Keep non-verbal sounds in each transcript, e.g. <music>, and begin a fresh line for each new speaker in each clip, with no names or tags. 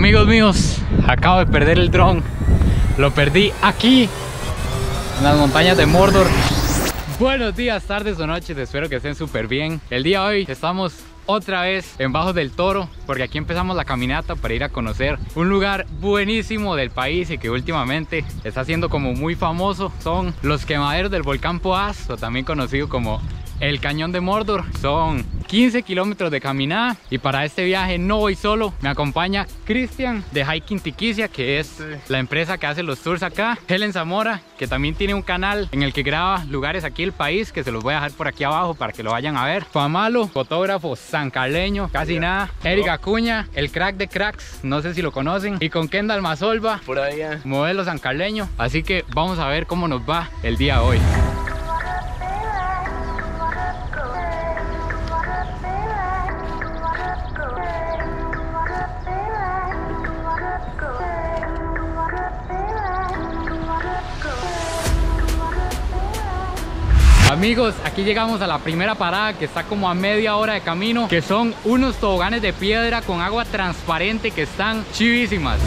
Amigos míos, acabo de perder el dron. Lo perdí aquí, en las montañas de Mordor. Buenos días, tardes o noches, espero que estén súper bien. El día de hoy estamos otra vez en bajo del Toro porque aquí empezamos la caminata para ir a conocer un lugar buenísimo del país y que últimamente está siendo como muy famoso son los quemaderos del volcán Poaz o también conocido como el Cañón de Mordor son 15 kilómetros de caminada y para este viaje no voy solo, me acompaña Cristian de Hiking Tiquicia que es la empresa que hace los tours acá, Helen Zamora que también tiene un canal en el que graba lugares aquí el país que se los voy a dejar por aquí abajo para que lo vayan a ver, Famalo, fotógrafo sancaleño, casi nada, Eric Acuña, el crack de cracks, no sé si lo conocen, y con Kendall Mazolva, por ah. modelo sancaleño, así que vamos a ver cómo nos va el día de hoy. Amigos, aquí llegamos a la primera parada que está como a media hora de camino, que son unos toboganes de piedra con agua transparente que están chivísimas.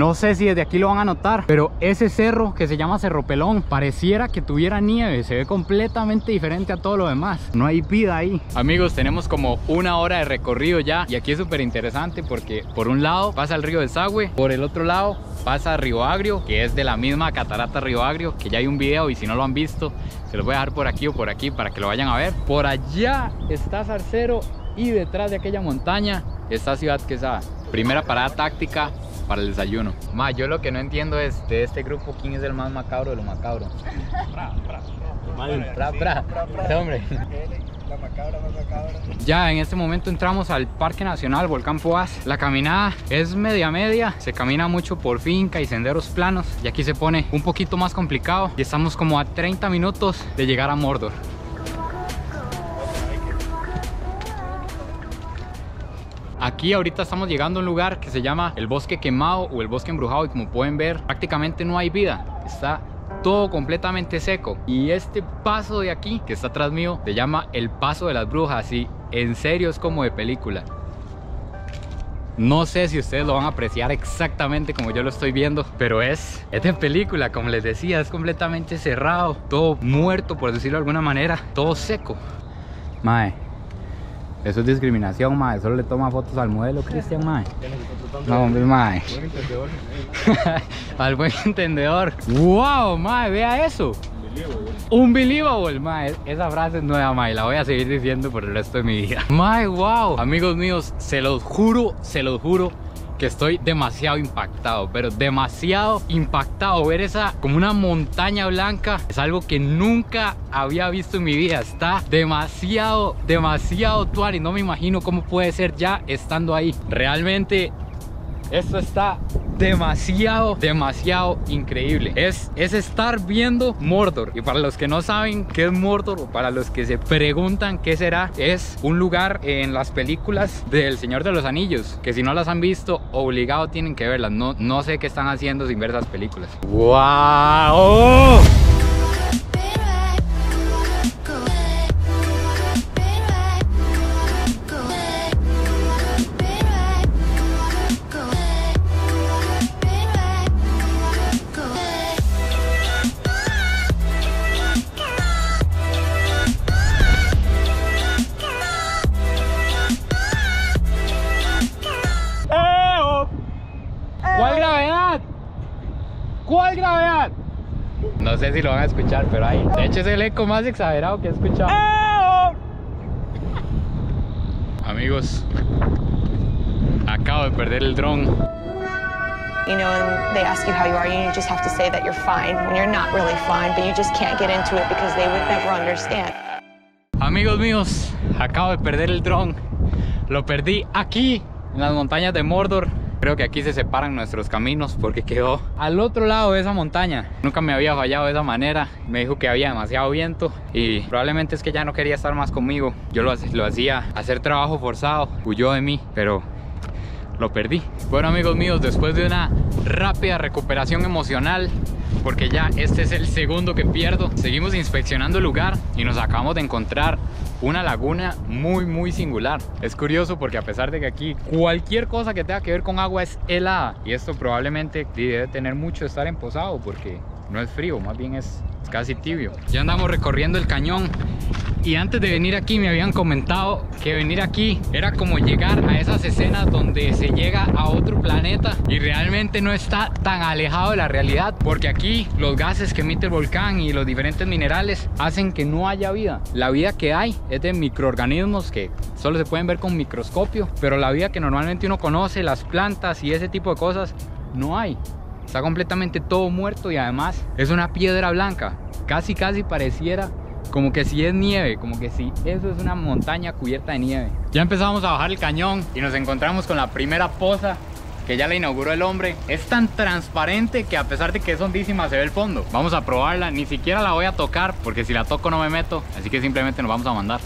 No sé si desde aquí lo van a notar, pero ese cerro que se llama Cerro Pelón pareciera que tuviera nieve, se ve completamente diferente a todo lo demás. No hay vida ahí. Amigos, tenemos como una hora de recorrido ya y aquí es súper interesante porque por un lado pasa el río del Sagüe, por el otro lado pasa Río Agrio, que es de la misma catarata Río Agrio, que ya hay un video y si no lo han visto, se los voy a dejar por aquí o por aquí para que lo vayan a ver. Por allá está Zarcero y detrás de aquella montaña está Ciudad Quesada. Primera parada táctica para el desayuno. Ma, yo lo que no entiendo es de este grupo quién es el más macabro de los macabros. hombre. Ya en este momento entramos al Parque Nacional Volcán Poás. La caminada es media media, se camina mucho por finca y senderos planos y aquí se pone un poquito más complicado y estamos como a 30 minutos de llegar a Mordor. Aquí ahorita estamos llegando a un lugar que se llama el bosque quemado o el bosque embrujado y como pueden ver prácticamente no hay vida. Está todo completamente seco. Y este paso de aquí, que está atrás mío, se llama el paso de las brujas y en serio es como de película. No sé si ustedes lo van a apreciar exactamente como yo lo estoy viendo, pero es, es de película, como les decía, es completamente cerrado, todo muerto por decirlo de alguna manera, todo seco. Mae, eso es discriminación, mae. Solo le toma fotos al modelo, Cristian, mae. No, hombre, mae. <laughs> al buen entendedor. ¡Wow, mae! Vea eso. Un believable, mae. Esa frase es nueva, mae. La voy a seguir diciendo por el resto de mi vida. Mae, wow. Amigos míos, se los juro, se los juro que estoy demasiado impactado, pero demasiado impactado. Ver esa como una montaña blanca es algo que nunca había visto en mi vida. Está demasiado, demasiado tuar y no me imagino cómo puede ser ya estando ahí. Realmente esto está demasiado, demasiado increíble. Es, es estar viendo Mordor. Y para los que no saben qué es Mordor, o para los que se preguntan qué será, es un lugar en las películas del Señor de los Anillos. Que si no las han visto, obligado tienen que verlas. No, no sé qué están haciendo sin ver esas películas. ¡Wow! sé si lo van a escuchar, pero ahí. De hecho, es el eco más exagerado que he escuchado. Amigos, acabo de perder el dron. You know, and they ask you how you are, you just have to say that you're fine when you're not really fine, but you just can't get into it because they would never understand. Amigos míos, acabo de perder el dron. Lo perdí aquí, en las montañas de Mordor. Creo que aquí se separan nuestros caminos porque quedó al otro lado de esa montaña. Nunca me había fallado de esa manera. Me dijo que había demasiado viento y probablemente es que ya no quería estar más conmigo. Yo lo, lo hacía hacer trabajo forzado. Huyó de mí, pero lo perdí. Bueno amigos míos, después de una rápida recuperación emocional porque ya este es el segundo que pierdo. Seguimos inspeccionando el lugar y nos acabamos de encontrar una laguna muy muy singular. Es curioso porque a pesar de que aquí cualquier cosa que tenga que ver con agua es helada y esto probablemente debe tener mucho estar en posado porque no es frío, más bien es, es casi tibio. Ya andamos recorriendo el cañón y antes de venir aquí me habían comentado que venir aquí era como llegar a esas escenas donde se llega a otro planeta y realmente no está tan alejado de la realidad porque aquí los gases que emite el volcán y los diferentes minerales hacen que no haya vida. La vida que hay es de microorganismos que solo se pueden ver con microscopio, pero la vida que normalmente uno conoce, las plantas y ese tipo de cosas, no hay. Está completamente todo muerto y además es una piedra blanca. Casi casi pareciera como que si es nieve, como que si eso es una montaña cubierta de nieve. Ya empezamos a bajar el cañón y nos encontramos con la primera poza que ya la inauguró el hombre. Es tan transparente que a pesar de que es hondísima se ve el fondo. Vamos a probarla, ni siquiera la voy a tocar porque si la toco no me meto, así que simplemente nos vamos a mandar.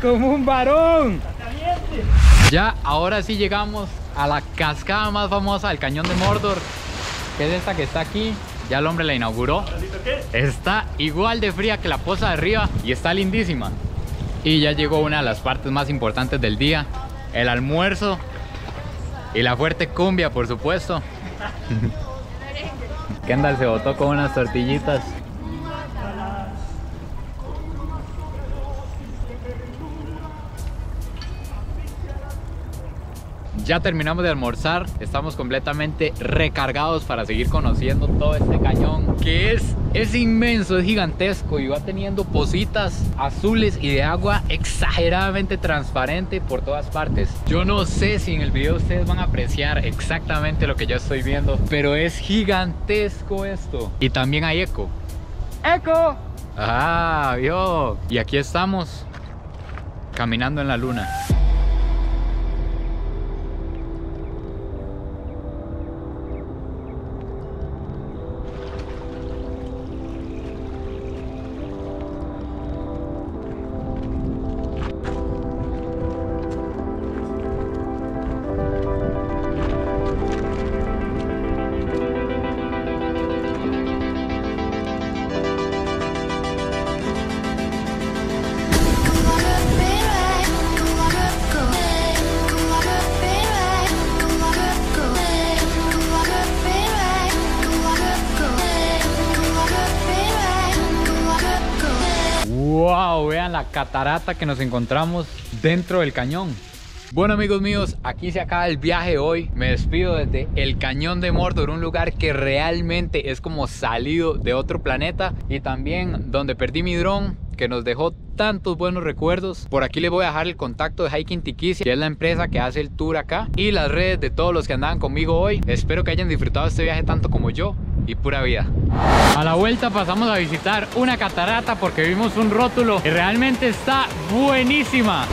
como un varón. Ya, ahora sí llegamos a la cascada más famosa del Cañón de Mordor, que es esta que está aquí. Ya el hombre la inauguró. Está igual de fría que la poza de arriba y está lindísima. Y ya llegó una de las partes más importantes del día, el almuerzo y la fuerte cumbia, por supuesto. Kendall <laughs> se botó con unas tortillitas. Ya terminamos de almorzar, estamos completamente recargados para seguir conociendo todo este cañón que es, es inmenso, es gigantesco y va teniendo pocitas azules y de agua exageradamente transparente por todas partes. Yo no sé si en el video ustedes van a apreciar exactamente lo que yo estoy viendo, pero es gigantesco esto. Y también hay eco. ¡Eco! Ah, yo! Y aquí estamos, caminando en la luna. la catarata que nos encontramos dentro del cañón. Bueno amigos míos, aquí se acaba el viaje hoy. Me despido desde el Cañón de Mordor, un lugar que realmente es como salido de otro planeta y también donde perdí mi dron que nos dejó tantos buenos recuerdos. Por aquí les voy a dejar el contacto de Hiking Tiquicia, que es la empresa que hace el tour acá, y las redes de todos los que andaban conmigo hoy. Espero que hayan disfrutado este viaje tanto como yo y pura vida. A la vuelta pasamos a visitar una catarata porque vimos un rótulo que realmente está buenísima.